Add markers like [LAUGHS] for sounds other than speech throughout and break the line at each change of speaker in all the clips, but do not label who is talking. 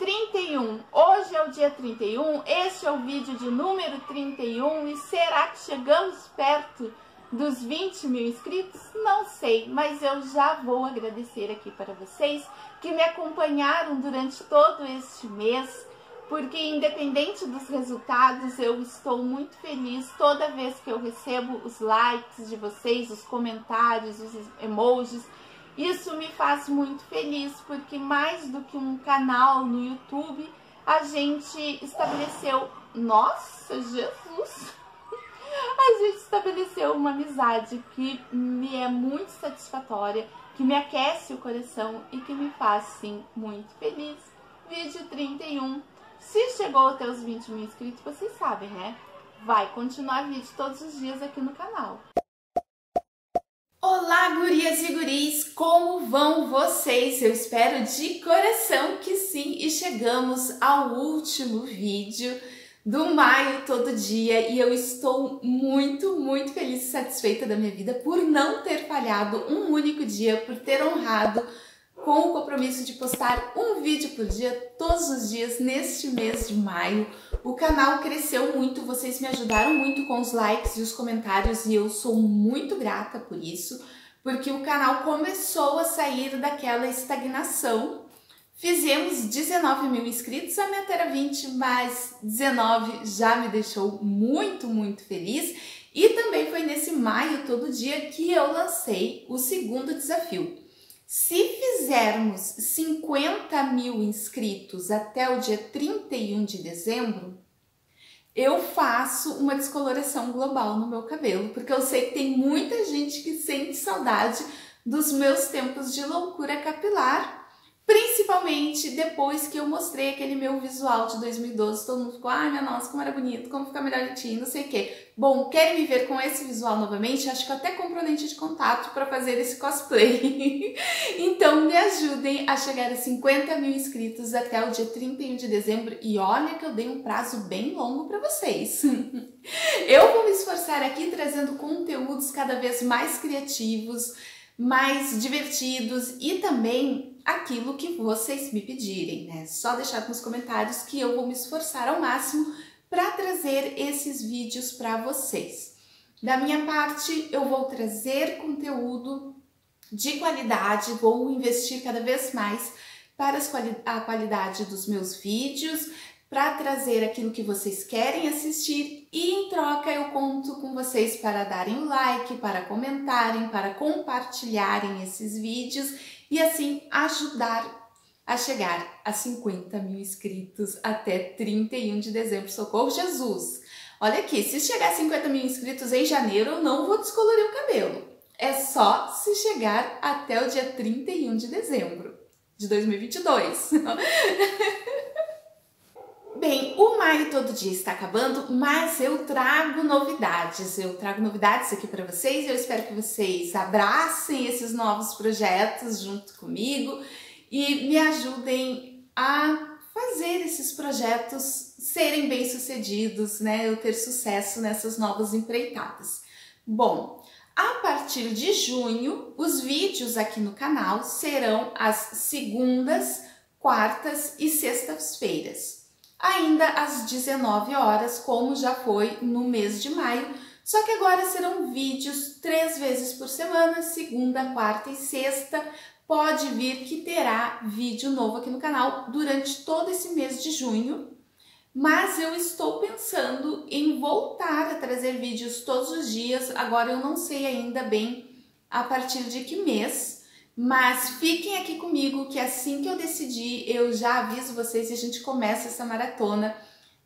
31. Hoje é o dia 31, este é o vídeo de número 31 e será que chegamos perto dos 20 mil inscritos? Não sei, mas eu já vou agradecer aqui para vocês que me acompanharam durante todo este mês, porque independente dos resultados, eu estou muito feliz toda vez que eu recebo os likes de vocês, os comentários, os emojis, isso me faz muito feliz, porque mais do que um canal no YouTube, a gente estabeleceu. Nossa, Jesus! [LAUGHS] A gente estabeleceu uma amizade que me é muito satisfatória, que me aquece o coração e que me faz, sim, muito feliz. Vídeo 31. Se chegou até os 20 mil inscritos, vocês sabem, né? Vai continuar vídeo todos os dias aqui no canal. Olá, gurias e guris, como vão vocês? Eu espero de coração que sim e chegamos ao último vídeo do Maio Todo Dia e eu estou muito, muito feliz e satisfeita da minha vida por não ter falhado um único dia, por ter honrado com o compromisso de postar um vídeo por dia, todos os dias, neste mês de maio. O canal cresceu muito, vocês me ajudaram muito com os likes e os comentários e eu sou muito grata por isso, porque o canal começou a sair daquela estagnação. Fizemos 19 mil inscritos, a meta era 20, mas 19 já me deixou muito, muito feliz. E também foi nesse maio todo dia que eu lancei o segundo desafio se fizermos 50 mil inscritos até o dia 31 de dezembro, eu faço uma descoloração global no meu cabelo, porque eu sei que tem muita gente que sente saudade dos meus tempos de loucura capilar Principalmente depois que eu mostrei aquele meu visual de 2012, todo mundo ficou, ai minha nossa, como era bonito, como ficar melhor de ti, não sei o quê. Bom, querem me ver com esse visual novamente? Acho que eu até compro lente de contato para fazer esse cosplay. [LAUGHS] então me ajudem a chegar a 50 mil inscritos até o dia 31 de dezembro e olha que eu dei um prazo bem longo para vocês. [LAUGHS] eu vou me esforçar aqui trazendo conteúdos cada vez mais criativos, mais divertidos e também aquilo que vocês me pedirem, né? Só deixar nos comentários que eu vou me esforçar ao máximo para trazer esses vídeos para vocês. Da minha parte, eu vou trazer conteúdo de qualidade, vou investir cada vez mais para a qualidade dos meus vídeos, para trazer aquilo que vocês querem assistir e em troca eu conto com vocês para darem like, para comentarem, para compartilharem esses vídeos e assim ajudar a chegar a 50 mil inscritos até 31 de dezembro. Socorro, Jesus! Olha aqui, se chegar a 50 mil inscritos em janeiro, eu não vou descolorir o cabelo. É só se chegar até o dia 31 de dezembro de 2022. [LAUGHS] Bem, o maio todo dia está acabando, mas eu trago novidades. Eu trago novidades aqui para vocês. Eu espero que vocês abracem esses novos projetos junto comigo e me ajudem a fazer esses projetos serem bem-sucedidos, né? Eu ter sucesso nessas novas empreitadas. Bom, a partir de junho, os vídeos aqui no canal serão às segundas, quartas e sextas-feiras ainda às 19 horas, como já foi no mês de maio. Só que agora serão vídeos três vezes por semana, segunda, quarta e sexta. Pode vir que terá vídeo novo aqui no canal durante todo esse mês de junho. Mas eu estou pensando em voltar a trazer vídeos todos os dias. Agora eu não sei ainda bem a partir de que mês, mas fiquem aqui comigo que assim que eu decidir, eu já aviso vocês e a gente começa essa maratona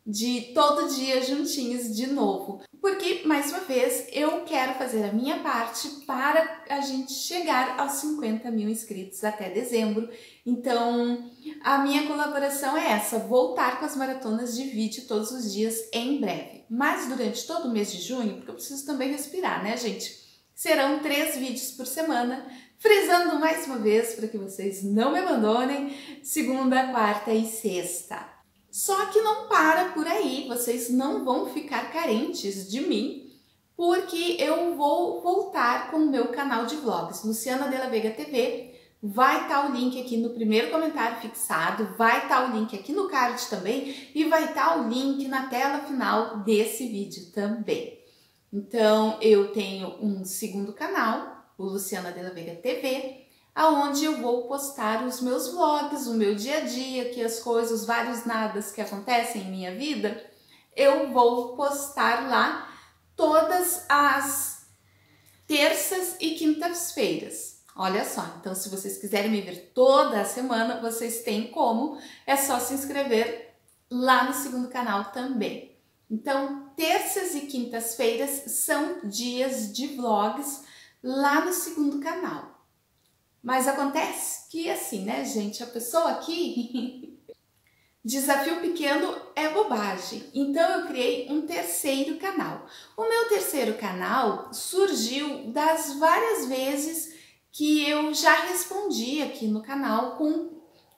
de todo dia juntinhos de novo. Porque, mais uma vez, eu quero fazer a minha parte para a gente chegar aos 50 mil inscritos até dezembro. Então, a minha colaboração é essa: voltar com as maratonas de vídeo todos os dias em breve. Mas durante todo o mês de junho, porque eu preciso também respirar, né, gente? Serão três vídeos por semana Frisando mais uma vez para que vocês não me abandonem, segunda, quarta e sexta. Só que não para por aí, vocês não vão ficar carentes de mim, porque eu vou voltar com o meu canal de vlogs, Luciana Della Vega TV. vai estar tá o link aqui no primeiro comentário fixado, vai estar tá o link aqui no card também e vai estar tá o link na tela final desse vídeo também. Então, eu tenho um segundo canal, o Luciana Della Vega TV, aonde eu vou postar os meus vlogs, o meu dia a dia, que as coisas, os vários nadas que acontecem em minha vida, eu vou postar lá todas as terças e quintas-feiras. Olha só, então se vocês quiserem me ver toda a semana, vocês têm como, é só se inscrever lá no segundo canal também. Então, terças e quintas-feiras são dias de vlogs lá no segundo canal. Mas acontece que assim, né, gente, a pessoa aqui [LAUGHS] Desafio pequeno é bobagem, então eu criei um terceiro canal. O meu terceiro canal surgiu das várias vezes que eu já respondi aqui no canal com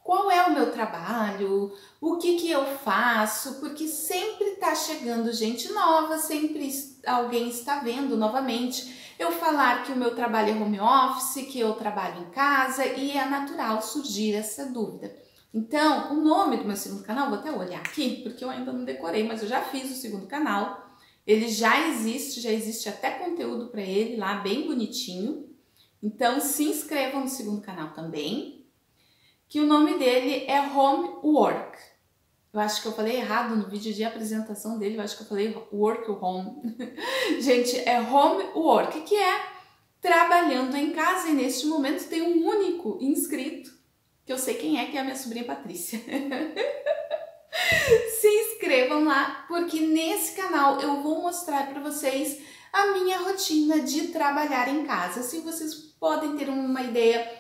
qual é o meu trabalho, o que que eu faço, porque sempre tá chegando gente nova, sempre alguém está vendo novamente eu falar que o meu trabalho é home office, que eu trabalho em casa e é natural surgir essa dúvida. Então, o nome do meu segundo canal, vou até olhar aqui, porque eu ainda não decorei, mas eu já fiz o segundo canal. Ele já existe, já existe até conteúdo para ele lá, bem bonitinho. Então se inscrevam no segundo canal também, que o nome dele é Home Work. Eu acho que eu falei errado no vídeo de apresentação dele, eu acho que eu falei Work Home. [LAUGHS] Gente, é Home Work, que é trabalhando em casa e neste momento tem um único inscrito, que eu sei quem é, que é a minha sobrinha Patrícia. [LAUGHS] Se inscrevam lá, porque nesse canal eu vou mostrar para vocês a minha rotina de trabalhar em casa. Assim vocês podem ter uma ideia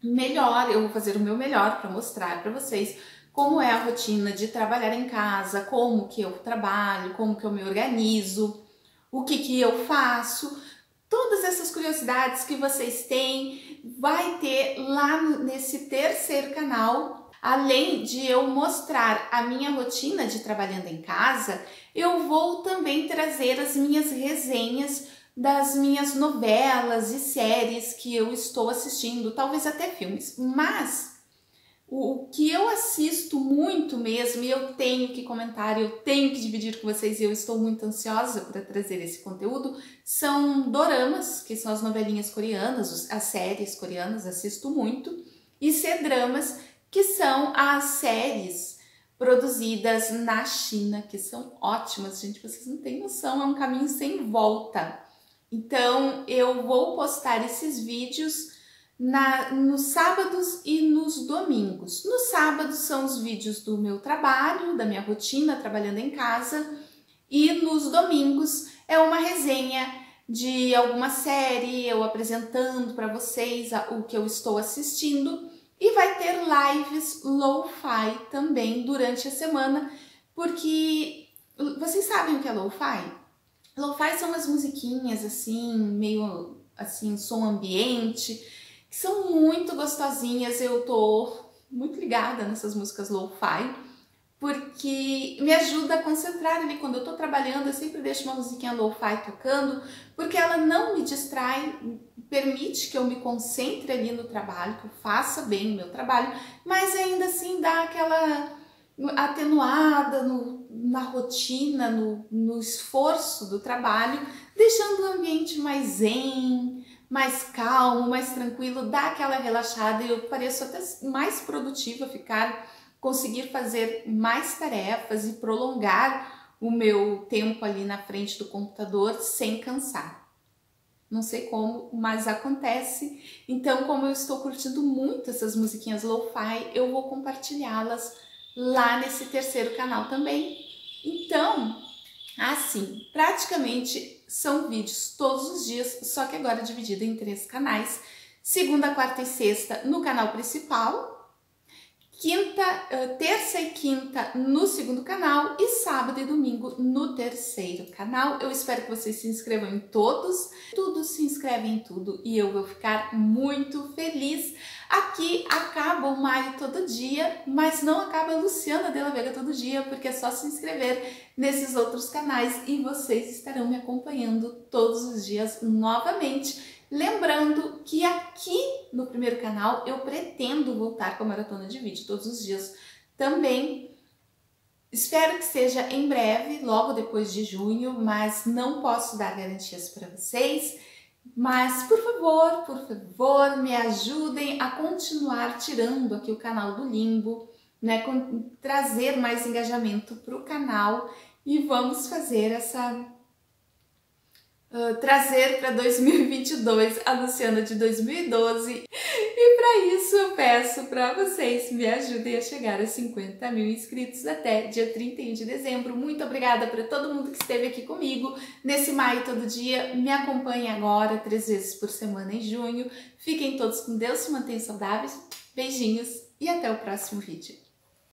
melhor, eu vou fazer o meu melhor para mostrar para vocês como é a rotina de trabalhar em casa, como que eu trabalho, como que eu me organizo, o que que eu faço, todas essas curiosidades que vocês têm vai ter lá nesse terceiro canal. Além de eu mostrar a minha rotina de trabalhando em casa, eu vou também trazer as minhas resenhas das minhas novelas e séries que eu estou assistindo, talvez até filmes, mas o, que eu assisto muito mesmo e eu tenho que comentar, eu tenho que dividir com vocês e eu estou muito ansiosa para trazer esse conteúdo, são doramas, que são as novelinhas coreanas, as séries coreanas, assisto muito, e C-dramas, que são as séries produzidas na China, que são ótimas, gente, vocês não têm noção, é um caminho sem volta. Então eu vou postar esses vídeos na, nos sábados e nos domingos. Nos sábados são os vídeos do meu trabalho, da minha rotina trabalhando em casa, e nos domingos é uma resenha de alguma série, eu apresentando para vocês o que eu estou assistindo, e vai ter lives lo-fi também durante a semana, porque vocês sabem o que é lo-fi? Lo-fi são umas musiquinhas assim, meio assim, som ambiente, são muito gostosinhas. Eu tô muito ligada nessas músicas lo-fi, porque me ajuda a concentrar ali quando eu tô trabalhando, eu sempre deixo uma musiquinha lo-fi tocando, porque ela não me distrai, permite que eu me concentre ali no trabalho, que eu faça bem o meu trabalho, mas ainda assim dá aquela atenuada no, na rotina, no, no esforço do trabalho, deixando o ambiente mais zen, mais calmo, mais tranquilo, dá aquela relaxada e eu pareço até mais produtiva, ficar, conseguir fazer mais tarefas e prolongar o meu tempo ali na frente do computador sem cansar. Não sei como, mas acontece. Então, como eu estou curtindo muito essas musiquinhas lo-fi, eu vou compartilhá-las lá nesse terceiro canal também. Então, assim, praticamente são vídeos todos os dias, só que agora dividido em três canais. Segunda, quarta e sexta no canal principal, quinta, terça e quinta no segundo canal e sábado e domingo no terceiro canal. Eu espero que vocês se inscrevam em todos, tudo se inscreve em tudo e eu vou ficar muito feliz. Aqui acaba o Maio todo dia, mas não acaba a Luciana Della Vega todo dia, porque é só se inscrever nesses outros canais e vocês estarão me acompanhando todos os dias novamente Lembrando que aqui no primeiro canal eu pretendo voltar com a maratona de vídeo todos os dias também. Espero que seja em breve, logo depois de junho, mas não posso dar garantias para vocês. Mas por favor, por favor, me ajudem a continuar tirando aqui o canal do limbo, né? Com, trazer mais engajamento para o canal e vamos fazer essa uh, trazer para 2022 a Luciana de 2012. E para isso eu peço para vocês me ajudem a chegar a 50 mil inscritos até dia 31 de dezembro. Muito obrigada para todo mundo que esteve aqui comigo nesse maio todo dia. Me acompanhe agora, três vezes por semana em junho. Fiquem todos com Deus, se mantenham saudáveis. Beijinhos e até o próximo vídeo.